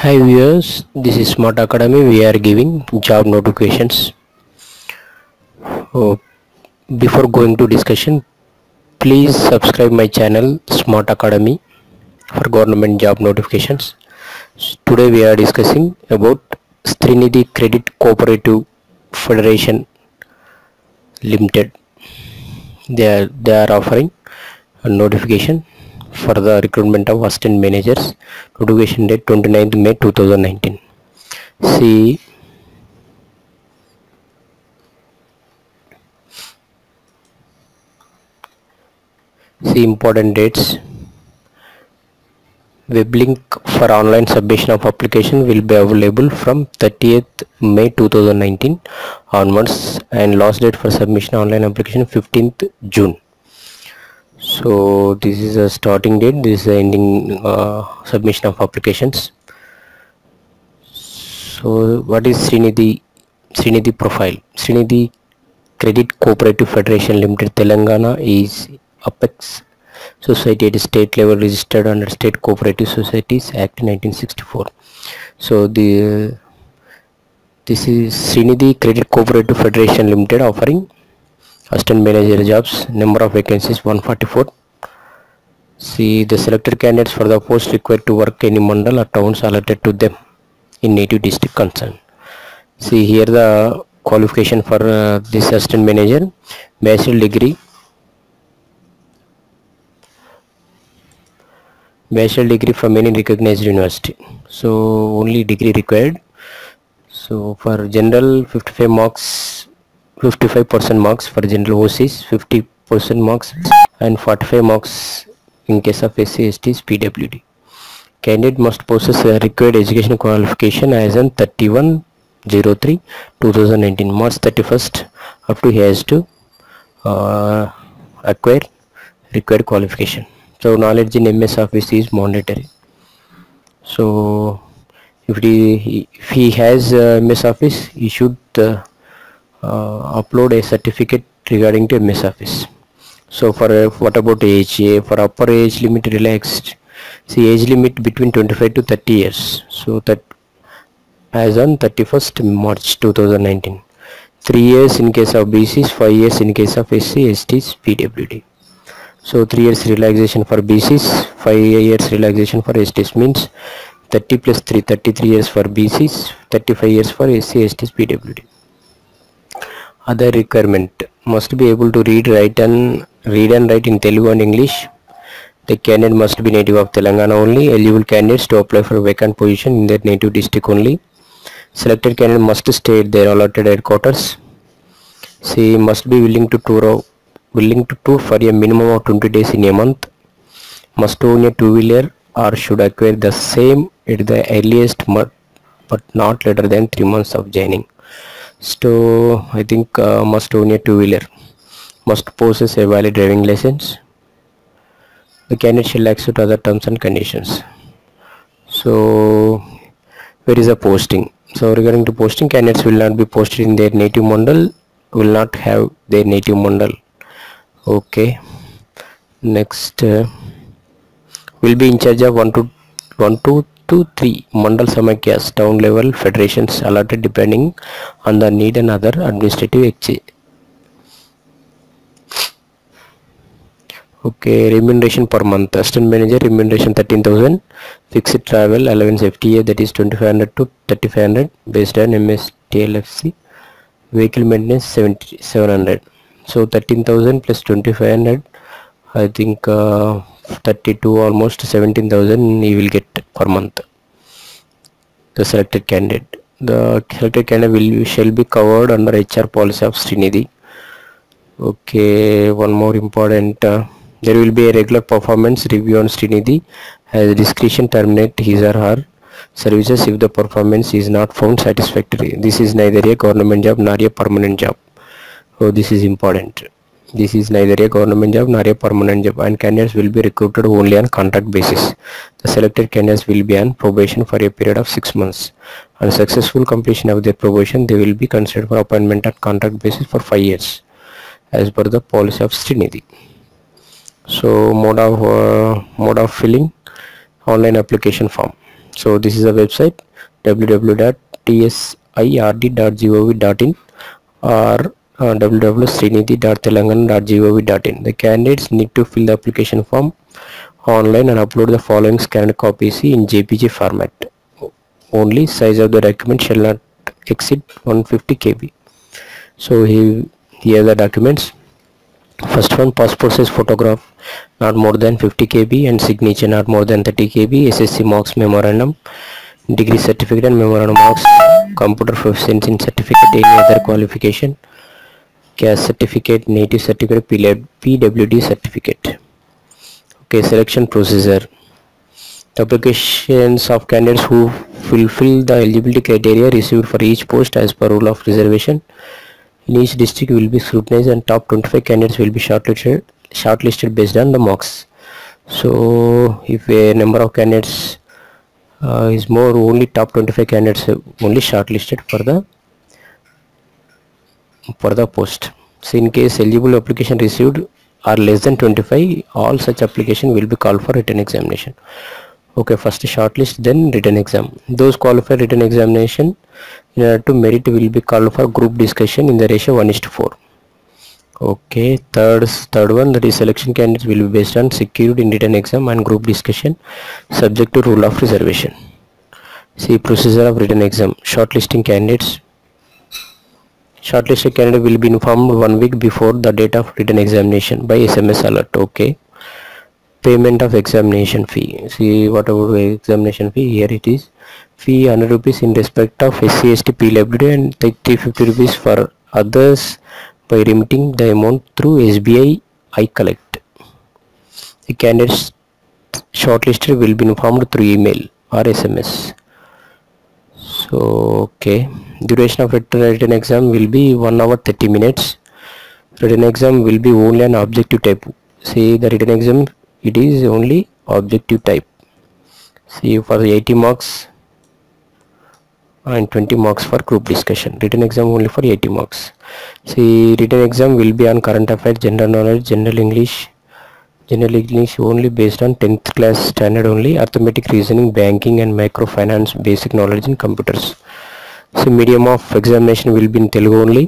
Hi viewers, this is Smart Academy. We are giving job notifications. Oh, before going to discussion, please subscribe my channel Smart Academy for government job notifications. Today we are discussing about Streenidhi Credit Cooperative Federation Limited. They are they are offering a notification for the recruitment of assistant managers notification date 29th may 2019 see see important dates. Web link for online submission of application will be available from 30th may 2019 onwards and last date for submission online application 15th june so this is a starting date. This is the ending uh, submission of applications. So what is Streenidhi Streenidhi profile? Streenidhi Credit Cooperative Federation Limited Telangana is Apex Society at state level registered under State Cooperative Societies Act 1964 so the this is Streenidhi Credit Cooperative Federation Limited offering assistant manager jobs number of vacancies 144 see the selected candidates for the post required to work any mandal or towns allotted to them in native district concern. See here the qualification for uh, this assistant manager bachelor degree bachelor degree from any recognized university. So only degree required. So for general 55 marks 55% marks for general OCs 50% marks and 45 marks in case of SC STs PWD candidate must possess a required education qualification as on 31 03 2019 March 31st up to he has to uh, acquire required qualification. So knowledge in MS Office is mandatory. So if he if he has uh, MS Office he should uh, uh, upload a certificate regarding to MS Office. So for uh, what about age? For upper age limit relaxed. See age limit between 25 to 30 years. So that as on 31st March 2019. 3 years in case of BCs, 5 years in case of SC, STs, PWD. So 3 years relaxation for BCs, 5 years relaxation for STs means 30 plus 3, 33 years for BCs, 35 years for SC, STs, PWD other requirement. Must be able to read write and read and write in Telugu and English. The candidate must be native of Telangana only. Eligible candidates to apply for vacant position in their native district only. Selected candidate must stay at their allotted headquarters. She must be willing to tour willing to tour for a minimum of 20 days in a month. Must own a two-wheeler or should acquire the same at the earliest but not later than 3 months of joining so i think uh, must own a two-wheeler. Must possess a valid driving license. The candidate shall accept other terms and conditions. So where is the posting? So regarding to posting candidates will not be posted in their native mandal will not have their native mandal okay. Next uh, will be in charge of 1 to 1 to to 3 mandal samakyas town level federations allotted depending on the need and other administrative exchange okay remuneration per month. Assistant manager remuneration 13000 fixed travel allowance fta that is 2500 to 3500 based on ms tlfc vehicle maintenance 7700 so 13000 plus 2500 i think uh, 32 almost 17000 you will get per month. The selected candidate. The selected candidate will shall be covered under hr policy of Streenidhi. Okay one more important uh, there will be a regular performance review on Streenidhi. Has discretion terminate his or her services if the performance is not found satisfactory. This is neither a government job nor a permanent job. So this is important this is neither a government job nor a permanent job and candidates will be recruited only on contract basis. The selected candidates will be on probation for a period of 6 months. On successful completion of their probation they will be considered for appointment on contract basis for 5 years as per the policy of Streenidhi. So mode of uh, mode of filling online application form. So this is a website www.tsird.gov.in or uh, www.srinidhi.telangana.gov.in the candidates need to fill the application form online and upload the following scanned copies in jpg format. Only size of the document shall not exceed 150 kb so he, here are the documents. First one passport size photograph not more than 50 kb and signature not more than 30 kb ssc marks memorandum degree certificate and memorandum marks computer proficiency certificate any other qualification caste certificate native certificate pwd certificate. Okay selection procedure. The applications of candidates who fulfill the eligibility criteria received for each post as per rule of reservation in each district will be scrutinized and top 25 candidates will be shortlisted shortlisted based on the marks so if a number of candidates uh, is more only top 25 candidates only shortlisted for the for the post. So in case eligible application received are less than 25 all such application will be called for written examination. Okay first shortlist then written exam. Those qualified written examination in order to merit will be called for group discussion in the ratio 1 is to 4 okay third third one that is selection candidates will be based on secured in written exam and group discussion subject to rule of reservation. See procedure of written exam. Shortlisting candidates shortlisted candidate will be informed one week before the date of written examination by sms alert okay? Payment of examination fee. See whatever examination fee here it is. Fee 100 rupees in respect of SC ST PWD and 350 rupees for others by remitting the amount through SBI I collect. The candidates shortlisted will be informed through email or SMS so okay. Duration of written exam will be 1 hour 30 minutes. Written exam will be only an objective type. See the written exam it is only objective type. See for the 80 marks and 20 marks for group discussion. Written exam only for 80 marks. See written exam will be on current affairs general knowledge general english general english only based on 10th class standard only arithmetic reasoning banking and microfinance basic knowledge in computers. So medium of examination will be in telugu only.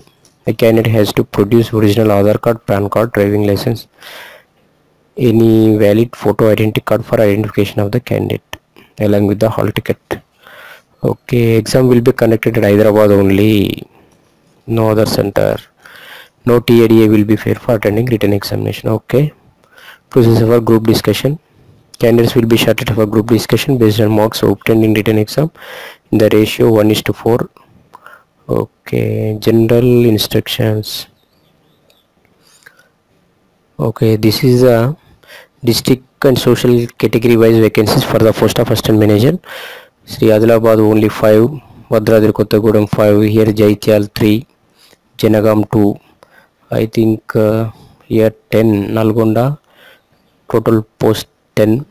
The candidate has to produce original Aadhaar card, PAN card, driving license, any valid photo identity card for identification of the candidate along with the hall ticket. Okay exam will be conducted at hyderabad only no other center. No TADA will be fair for attending written examination. Okay process for group discussion. Candidates will be shorted for group discussion based on marks obtained in written exam. In the ratio 1 is to 4 okay general instructions. Okay this is a district and social category wise vacancies for the post of assistant manager. Sri Adilabad only 5 Bhadradri Kothagudem 5 here Jagtial 3 Janagam 2 I think uh, here 10 Nalgonda total post 10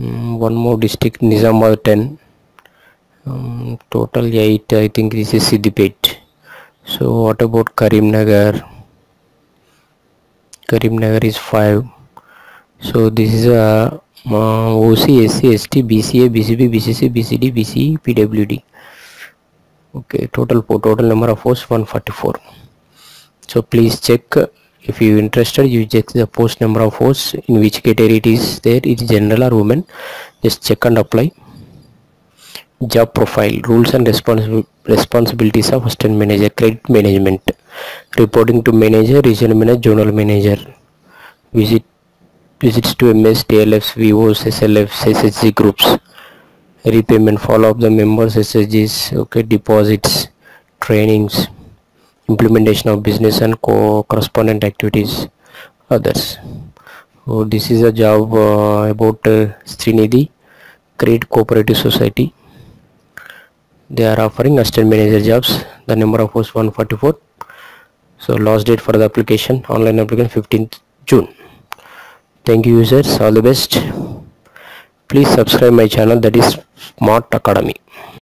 Mm, one more district Nizamabad 10 um, total 8 I think this is Siddipet so what about Karimnagar Karimnagar is 5 so this is a uh, OC SC ST BCA BCB BCC BCD BCE PWD okay total total number of posts 144 so please check if you interested you check the post number of posts in which category it is there. It is general or women. Just check and apply. Job profile rules and responsibilities of assistant manager credit management. Reporting to manager regional manager zonal manager. Visit visits to ms tlfs vos slfs ssg groups. Repayment follow up the members ssgs okay deposits trainings implementation of business and co correspondent activities others. So this is a job uh, about uh, Streenidhi Credit Cooperative Society. They are offering assistant manager jobs the number of posts 144 so last date for the application online application 15th June. Thank you users. All the best. Please subscribe my channel that is smart academy